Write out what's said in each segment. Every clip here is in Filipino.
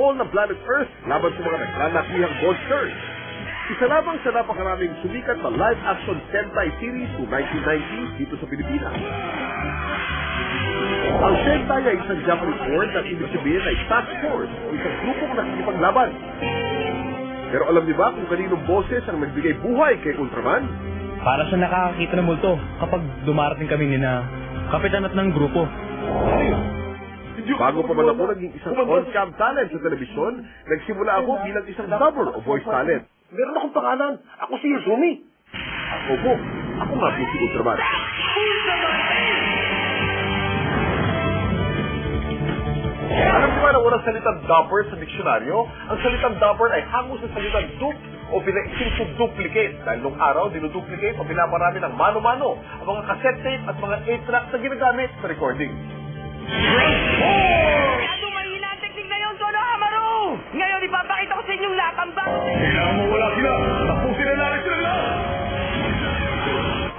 tagapagtanggol ng planet Earth laban sa mga naglalakihang monsters. Isa lamang sa napakaraming sumikat na live-action Sentai series to 1990 dito sa Pilipinas. Ang Sentai ay isang Japanese word na ibig sabihin ay task force o isang grupong nakikipaglaban. Pero alam niyo ba kung kaninong boses ang nagbigay buhay kay Ultraman? Para sa nakakakita ng multo kapag dumarating kami ni na kapitan at ng grupo. Bago pa man ako naging isang on-cam talent sa telebisyon, nagsimula ako bilang isang dubber o voice talent. Meron akong pangalan. Ako si Yuzumi. Ako po. Ako nga po si Ultraman. Alam niyo ba na walang salitang dubber sa diksyonaryo? Ang salitang dubber ay hango sa salitang dupe o pinaisin to duplicate. Dahil nung araw, dinuduplicate o pinaparami ng mano-mano ang mga cassette tape at mga 8-tracks na ginagamit sa recording. Masyado mahina ang teknik na yun, Tono Amaru! Ngayon, ipapakita ko sa inyong lahat ang bago Kailangan mo wala sila. Tapusin na natin sila lahat.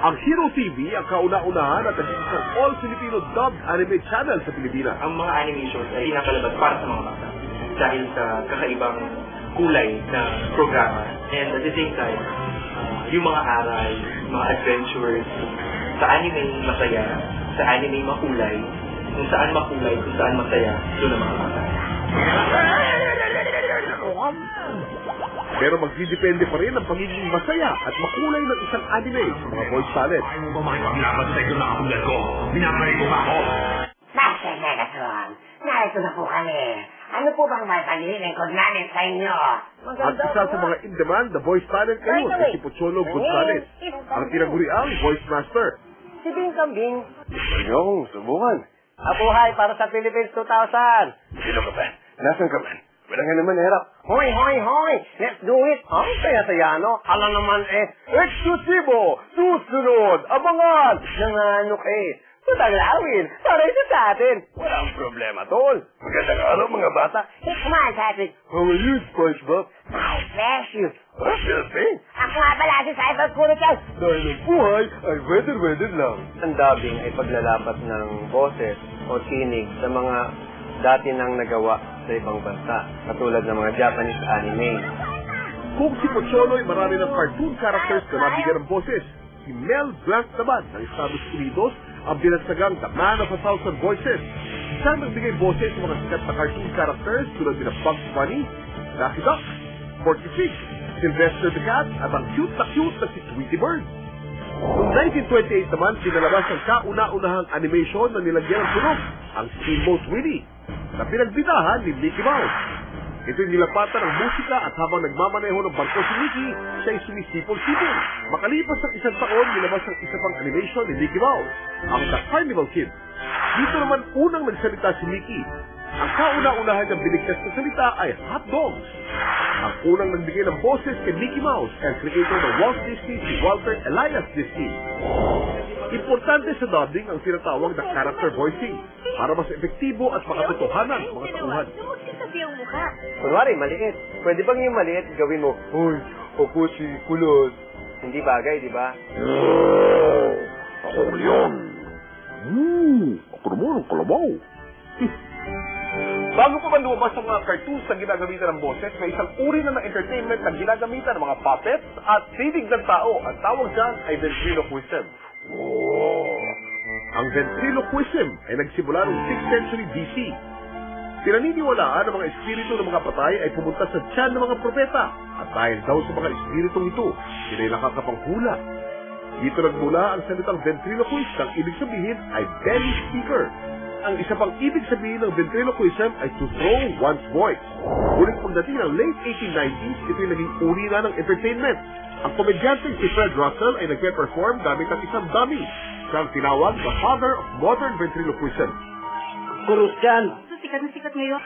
Ang Hero TV ang kauna-unahan at naging isang all-Filipino dubbed anime channel sa Pilipinas. ang mga animations ay pinapalabas para sa mga bata dahil sa kakaibang kulay na programa and at the same time uh, yung mga aral, mga adventures sa anime masaya, sa anime makulay kung saan makulay, kung saan masaya doon ang mga bata Pero magdidepende pa rin ang pagiging masaya at makulay ng isang anime sa mga voice talent. Ayaw mo ba makipaglaban sa ito na kapulad ko? Binabalik mo ba ako? Master Megatron, narito na po kami. Ano po bang may paglilingkod namin sa inyo? At isa sa mga in-demand na voice talent ngayon ay si Pocholo Gonzales, ang tinaguriang voice master. Si Bing Kambing. Gusto akong subukan. Abuhay para sa Philippines 2000. Sino ka ba? Nasaan ka man? Wala nga naman hirap. Hoy, hoy, hoy! Let's do it! Ang saya-saya, no? Hala naman eh, eksklusibo! Susunod! Abangan! Nanganok eh! Pataglawin! Para ito sa atin! Walang problema, tol! Magandang araw mga bata. Hey, come on, Patrick! How are you, SpongeBob? I bless you! Ah, Philippine. Ako nga pala si Cyber Kulikan! Dahil ang buhay ay weather-weather lang. Ang dubbing ay paglalapat ng boses o tinig sa mga dati nang nagawa sa ibang bansa, katulad ng mga Japanese anime. Kung si Pocholo ay marami ng cartoon characters na nabigyan ng boses, si Mel Blanc naman ng Estados Unidos ang binagsagang The Man of a Thousand Voices. Siyang nagbigay boses sa mga sikat na cartoon characters tulad nila Bugs Bunny, Daffy Duck, Porky Pig, Sylvester the Cat, at ang cute na cute na si Tweety Bird. Noong 1928 naman, pinalabas ang kauna-unahang animation na nilagyan ng tunog, ang Steamboat Willie, na pinagbidahan ni Mickey Mouse. Ito'y nilapatan ng musika at habang nagmamaneho ng barko si Mickey, siya'y sumisipol-sipol. Makalipas ng isang taon, nilabas ang isa pang animation ni Mickey Mouse, ang The Carnival Kid. Dito naman unang nagsalita si Mickey. Ang kauna-unahan niyang binigkas na salita ay hot dogs. Ang unang nagbigay ng boses kay Mickey Mouse ang creator ng Walt Disney si Walter Elias Disney. Importante sa dubbing ang tinatawag na character voicing para mas epektibo at makatotohanan ang mga tauhan. Kunwari, maliit. Pwede bang yung maliit gawin mo, Hoy, ako si Kulot. Hindi bagay, di ba? Ako naman yun. Hmm, ako naman ang kalabaw. Bago pa man lumabas ang mga cartoons na ginagamitan ng boses, may isang uri na ng entertainment na ginagamitan ng mga puppets at sinig ng tao. Ang tawag dyan ay ventriloquism. Oh. Ang ventriloquism ay nagsimula noong 6th century BC. Pinaniniwalaan ng mga espiritu ng mga patay ay pumunta sa tiyan ng mga propeta at dahil daw sa mga espiritong ito, sila ay nakakapanghula. Dito nagmula ang salitang ventriloquist ang ibig sabihin ay belly speaker. Ang isa pang ibig sabihin ng ventriloquism ay to throw one's voice. Ngunit pagdating ng late 1890s, ito'y naging uri na ng entertainment. Ang komedyanteng si Fred Russell ay nagpe-perform gamit ang isang dummy. Siya ang tinawag the father of modern ventriloquism. Kurus dyan! So, sikat na sikat ngayon.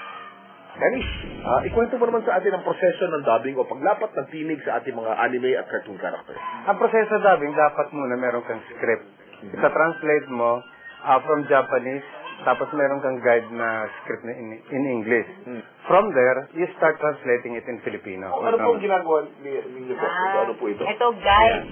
Kenny, ah, ikwento mo naman sa atin ang proseso ng dubbing o paglapat ng tinig sa ating mga anime at cartoon characters. Ang proseso dubbing, dapat muna meron kang script. Ita-translate mo ah, from Japanese, tapos meron kang guide na script na in, in English. From there, you start translating it in Filipino. ano pong ginagawa ni- ninyo po? Ah, ano po ito? Ito, guys.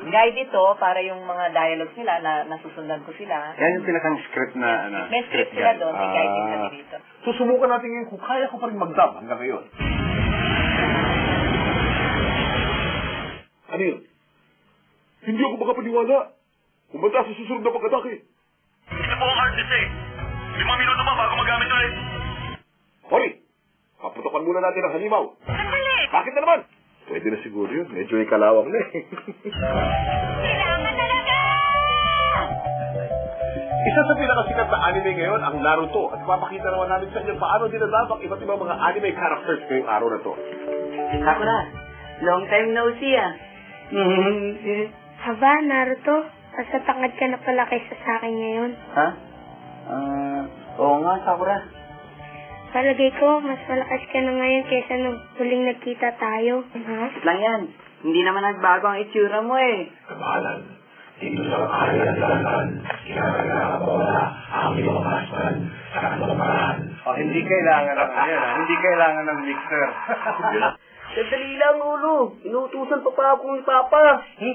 Guide ito para yung mga dialogues nila na nasusundan ko sila. Yan yung pinakang script na ano. May script sila doon, may guide din kami Ah. dito. Susubukan natin ngayon kung kaya ko pa rin mag-dub hanggang ngayon. Ano yun? Hindi ako makapaniwala. Kumanta sa susunod na pagkatake. Ito po ang artist eh. Limang minuto pa bago magamit ulit. Hori, paputokan muna natin ang halimaw. Sandali! Bakit na naman? Pwede na siguro yun. Medyo ikalawang na eh. Kailangan talaga! Isa sa pinakasikat na anime ngayon ang Naruto at ipapakita naman namin sa inyo paano dinadabak iba't ibang mga anime characters ngayong araw na to. Sakura, long time no see ah. Haba, Naruto. Mas natangad ka na pala kaysa sa akin ngayon. Ha? Ah, oo nga, Sakura. Palagay ko, mas malakas ka na ngayon kaysa nung huling nagkita tayo. Ha? Lang yan. Hindi naman nagbago ang itsura mo eh. Kamahalan, dito sa kaya ng dalan, kinakailangan mo na ang iyong husband sa kanilang paraan. Oh, hindi kailangan ng ano yan, ah. Hindi kailangan ng mixer. Sandali lang, Ulo. Inuutusan pa pa ako ni Papa. Eh,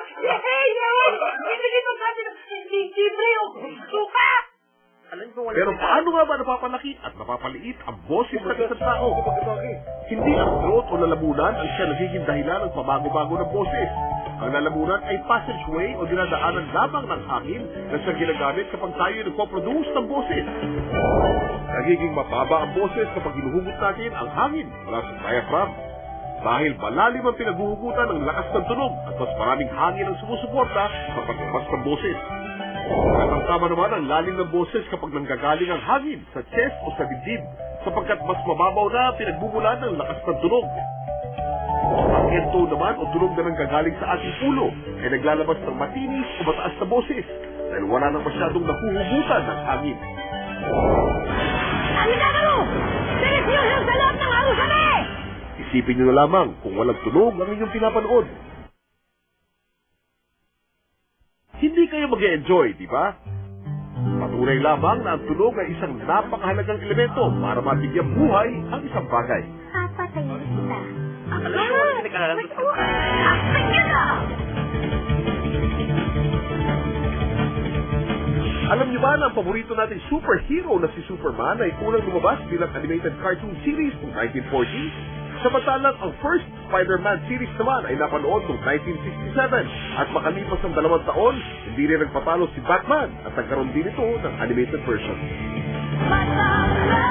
Pero paano nga ba napapalaki at napapaliit ang boses ng isang tao? Hindi ang throat o lalamunan ang siya nagiging dahilan ng pabago-bago ng boses. Ang lalamunan ay passageway o dinadaanan lamang ng hangin na siya ginagamit kapag tayo nagpo-produce ng boses. Nagiging mababa ang boses kapag hinuhugot natin ang hangin mula sa diaphragm. Dahil malalim ang pinaghuhugutan ng lakas ng tunog at mas maraming hangin ang sumusuporta sa paglabas ng boses. At ang tama naman ang lalim ng boses kapag nanggagaling ang hangin sa chest o sa dibdib sapagkat mas mababaw na ang pinagbumulan ng lakas ng tunog. Ang ento naman o tunog na nanggagaling sa ating ulo ay naglalabas ng matinis o mataas na boses dahil wala nang masyadong nahuhugutan ng hangin. Ang ginagawa mo! Seryoso sa lahat ng! Isipin nyo na lamang kung walang tunog ang inyong pinapanood. Hindi kayo mag enjoy di ba? Patunay lamang na ang tunog ay isang napakahalagang elemento para mabigyan buhay ang isang bagay. Papatayin kita. Alam mo! Alam niyo ba na ang paborito nating superhero na si Superman ay unang lumabas bilang animated cartoon series noong 1940? Samantalang ang first Spider-Man series naman ay napanood noong 1967 at makalipas ng dalawang taon, hindi rin nagpatalo si Batman at nagkaroon din ito ng animated version. Matanda!